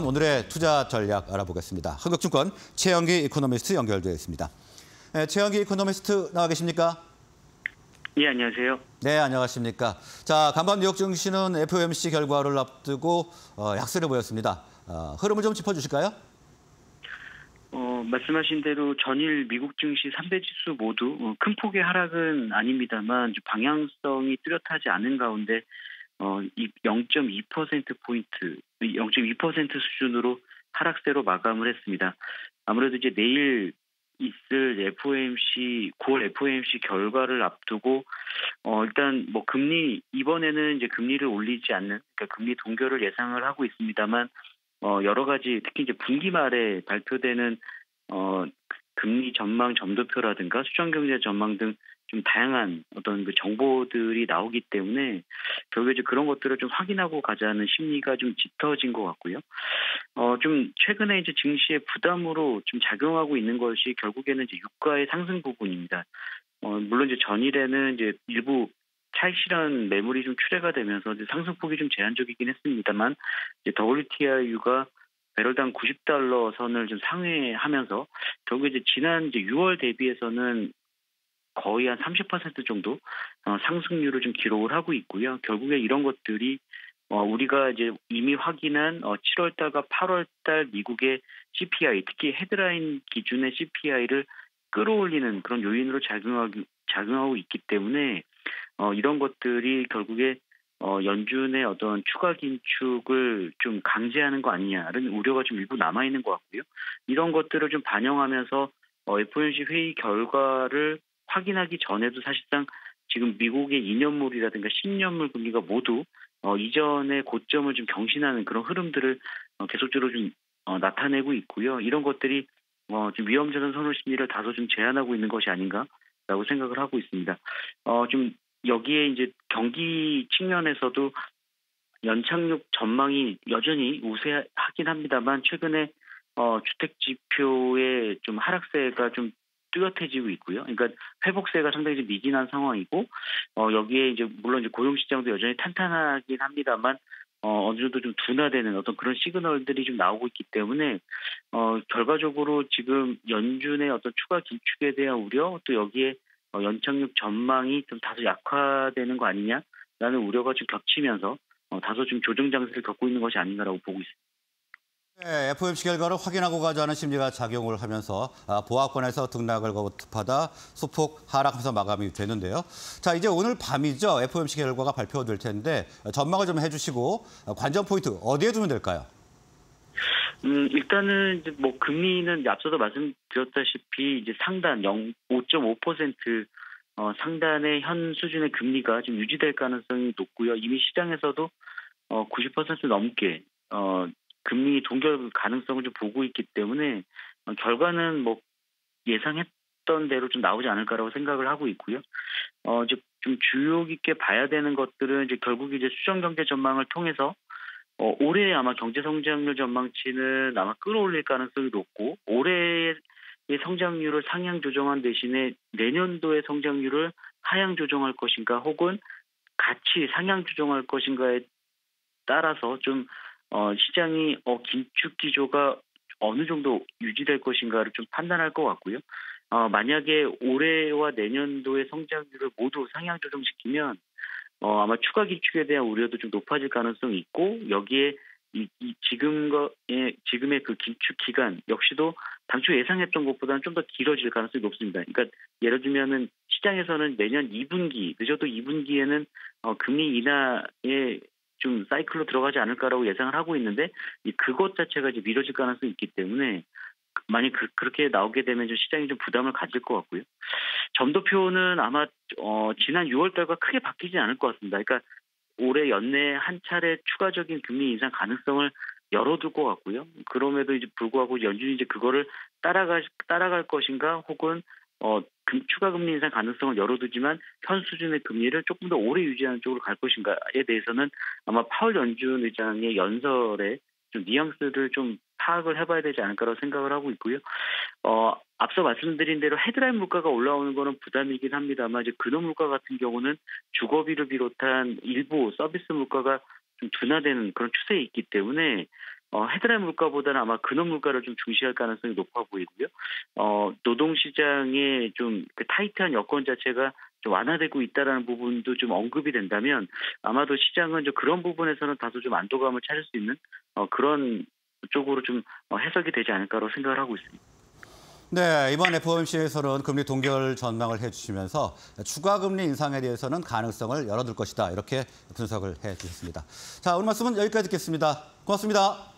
오늘의 투자 전략 알아보겠습니다. 한국증권 최영기 이코노미스트 연결되어 있습니다. 네, 최영기 이코노미스트 나와 계십니까? 예, 안녕하세요. 네, 안녕하십니까. 자, 간밤 뉴욕 증시는 FOMC 결과를 앞두고 어, 약세를 보였습니다. 어, 흐름을 좀 짚어주실까요? 어, 말씀하신 대로 전일 미국 증시 3대 지수 모두 어, 큰 폭의 하락은 아닙니다만 방향성이 뚜렷하지 않은 가운데 어, 0.2%포인트, 0.2% 수준으로 하락세로 마감을 했습니다. 아무래도 이제 내일 있을 FOMC 9월 FOMC 결과를 앞두고 어 일단 뭐 금리 이번에는 이제 금리를 올리지 않는 그러니까 금리 동결을 예상을 하고 있습니다만 어 여러 가지 특히 이제 분기 말에 발표되는 어 금리 전망 점도표라든가 수정 경제 전망 등 좀 다양한 어떤 그 정보들이 나오기 때문에 결국에 이제 그런 것들을 좀 확인하고 가자는 심리가 좀 짙어진 것 같고요. 어 좀 최근에 이제 증시의 부담으로 좀 작용하고 있는 것이 결국에는 이제 유가의 상승 부분입니다. 어 물론 이제 전일에는 이제 일부 차익 실현 매물이 좀 출회가 되면서 상승폭이 좀 제한적이긴 했습니다만 이제 WTI유가 배럴당 90달러 선을 좀 상회하면서 결국 이제 지난 이제 6월 대비해서는 거의 한 30% 정도 어, 상승률을 좀 기록을 하고 있고요. 결국에 이런 것들이 어, 우리가 이제 이미 확인한 어, 7월달과 8월달 미국의 CPI, 특히 헤드라인 기준의 CPI를 끌어올리는 그런 요인으로 작용하고, 있기 때문에 어, 이런 것들이 결국에 어, 연준의 어떤 추가 긴축을 좀 강제하는 거 아니냐는 우려가 좀 일부 남아 있는 것 같고요. 이런 것들을 좀 반영하면서 어, FOMC 회의 결과를 확인하기 전에도 사실상 지금 미국의 2년물이라든가 10년물 금리가 모두 어, 이전의 고점을 좀 경신하는 그런 흐름들을 어, 계속적으로 좀 어, 나타내고 있고요. 이런 것들이 어, 좀 위험자산 선호 심리를 다소 좀 제한하고 있는 것이 아닌가라고 생각을 하고 있습니다. 어, 좀 여기에 이제 경기 측면에서도 연착륙 전망이 여전히 우세하긴 합니다만 최근에 어, 주택 지표의 좀 하락세가 좀 뚜렷해지고 있고요. 그러니까 회복세가 상당히 좀 미진한 상황이고 어, 여기에 이제 물론 이제 고용 시장도 여전히 탄탄하긴 합니다만 어, 어느 정도 좀 둔화되는 어떤 그런 시그널들이 좀 나오고 있기 때문에 어, 결과적으로 지금 연준의 어떤 추가 긴축에 대한 우려 또 여기에 어, 연착륙 전망이 좀 다소 약화되는 거 아니냐라는 우려가 좀 겹치면서 어, 다소 좀 조정 장세를 겪고 있는 것이 아닌가라고 보고 있습니다. 네, FOMC 결과를 확인하고 가자는 심리가 작용을 하면서 아, 보합권에서 등락을 거듭하다 소폭 하락하면서 마감이 되는데요. 자, 이제 오늘 밤이죠. FOMC 결과가 발표될 텐데 전망을 좀 해주시고 관전 포인트 어디에 두면 될까요? 음, 일단은 이제 뭐 금리는 앞서도 말씀드렸다시피 이제 상단 5.5% 어, 상단의 현 수준의 금리가 좀 유지될 가능성이 높고요. 이미 시장에서도 어, 90% 넘게 어, 금리 동결 가능성을 좀 보고 있기 때문에 어, 결과는 뭐 예상했던 대로 좀 나오지 않을까라고 생각을 하고 있고요. 어 이제 좀 주요 깊게 봐야 되는 것들은 이제 결국 이제 수정 경제 전망을 통해서 어 올해 아마 경제 성장률 전망치는 아마 끌어올릴 가능성이 높고 올해의 성장률을 상향 조정한 대신에 내년도의 성장률을 하향 조정할 것인가 혹은 같이 상향 조정할 것인가에 따라서 좀 어, 시장이 어, 긴축 기조가 어느 정도 유지될 것인가를 좀 판단할 것 같고요. 어, 만약에 올해와 내년도의 성장률을 모두 상향 조정시키면 어, 아마 추가 긴축에 대한 우려도 좀 높아질 가능성이 있고 여기에 이, 이 지금의 지금의 그 긴축 기간 역시도 당초 예상했던 것보다는 좀 더 길어질 가능성이 높습니다. 그러니까 예를 들면은 시장에서는 내년 2분기 늦어도 2분기에는 어, 금리 인하에 좀 사이클로 들어가지 않을까라고 예상을 하고 있는데 그것 자체가 이제 미뤄질 가능성이 있기 때문에 만약 그, 렇게 나오게 되면 좀 시장이 좀 부담을 가질 것 같고요. 점도표는 아마 어, 지난 6월달과 크게 바뀌지 않을 것 같습니다. 그러니까 올해 연내 한 차례 추가적인 금리 인상 가능성을 열어둘 것 같고요. 그럼에도 이제 불구하고 연준이 이제 그거를 따라가 따라갈 것인가 혹은 어, 추가 금리 인상 가능성을 열어두지만 현 수준의 금리를 조금 더 오래 유지하는 쪽으로 갈 것인가에 대해서는 아마 파월 연준 의장의 연설에 좀 뉘앙스를 좀 파악을 해봐야 되지 않을까라고 생각을 하고 있고요. 어, 앞서 말씀드린 대로 헤드라인 물가가 올라오는 거는 부담이긴 합니다만 이제 근원 물가 같은 경우는 주거비를 비롯한 일부 서비스 물가가 좀 둔화되는 그런 추세에 있기 때문에 어, 헤드라인 물가보다는 아마 근원 물가를 좀 중시할 가능성이 높아 보이고요. 어, 노동시장의 좀 그 타이트한 여건 자체가 좀 완화되고 있다라는 부분도 좀 언급이 된다면 아마도 시장은 좀 그런 부분에서는 다소 좀 안도감을 찾을 수 있는 어, 그런 쪽으로 좀 어, 해석이 되지 않을까로 생각을 하고 있습니다. 네, 이번 FOMC에서는 금리 동결 전망을 해주시면서 추가 금리 인상에 대해서는 가능성을 열어둘 것이다 이렇게 분석을 해주셨습니다. 자, 오늘 말씀은 여기까지 듣겠습니다. 고맙습니다.